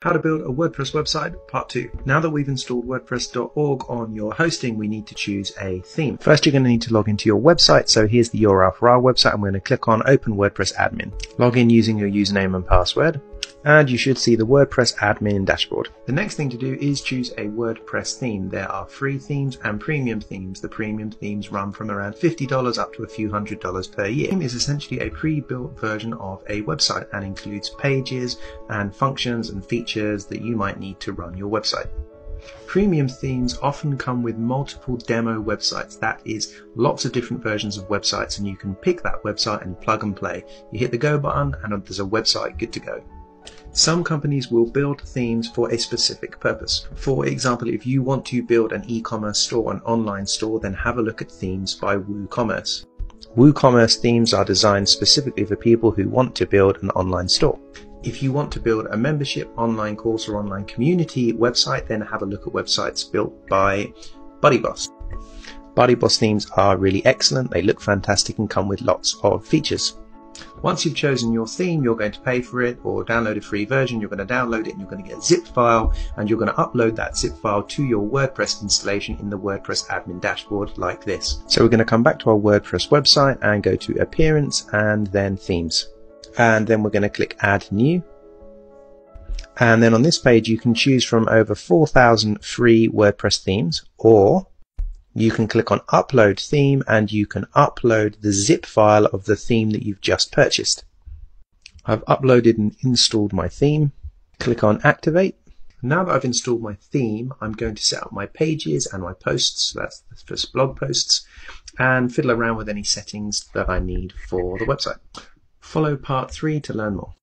How to build a WordPress website, part two. Now that we've installed WordPress.org on your hosting, we need to choose a theme. First, you're going to need to log into your website. So here's the URL for our website. I'm going to click on Open WordPress Admin. Log in using your username and password and you should see the WordPress admin dashboard. The next thing to do is choose a WordPress theme. There are free themes and premium themes. The premium themes run from around $50 up to a few hundred dollars per year. Theme is essentially a pre-built version of a website and includes pages and functions and features that you might need to run your website. Premium themes often come with multiple demo websites. That is lots of different versions of websites and you can pick that website and plug and play. You hit the go button and there's a website good to go. Some companies will build themes for a specific purpose. For example, if you want to build an e-commerce store, an online store, then have a look at themes by WooCommerce. WooCommerce themes are designed specifically for people who want to build an online store. If you want to build a membership, online course, or online community website, then have a look at websites built by BuddyBoss. BuddyBoss themes are really excellent, they look fantastic and come with lots of features. Once you've chosen your theme, you're going to pay for it or download a free version. You're going to download it and you're going to get a zip file and you're going to upload that zip file to your WordPress installation in the WordPress admin dashboard like this. So we're going to come back to our WordPress website and go to appearance and then themes. And then we're going to click add new. And then on this page, you can choose from over 4,000 free WordPress themes or you can click on upload theme and you can upload the zip file of the theme that you've just purchased. I've uploaded and installed my theme. Click on activate. Now that I've installed my theme, I'm going to set up my pages and my posts. That's the first blog posts and fiddle around with any settings that I need for the website. Follow part three to learn more.